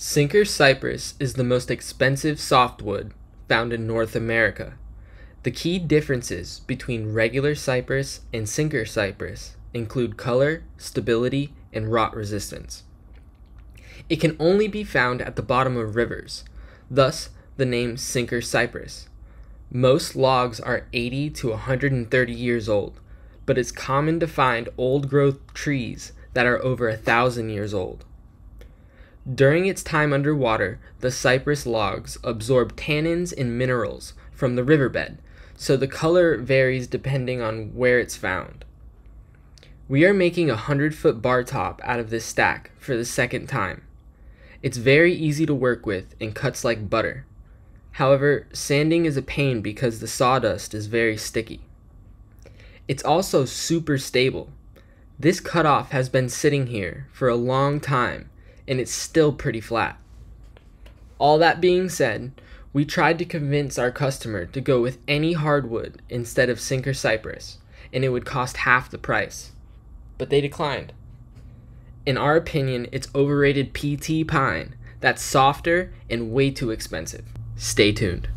Sinker cypress is the most expensive softwood found in North America. The key differences between regular cypress and sinker cypress include color, stability, and rot resistance. It can only be found at the bottom of rivers, thus the name sinker cypress. Most logs are 80 to 130 years old, but it's common to find old growth trees that are over a thousand years old. During its time underwater, the cypress logs absorb tannins and minerals from the riverbed, so the color varies depending on where it's found. We are making a 100 foot bar top out of this stack for the second time. It's very easy to work with and cuts like butter. However, sanding is a pain because the sawdust is very sticky. It's also super stable. This cutoff has been sitting here for a long time and it's still pretty flat. All that being said, we tried to convince our customer to go with any hardwood instead of sinker cypress, and it would cost half the price. But they declined. In our opinion, it's overrated PT pine that's softer and way too expensive. Stay tuned.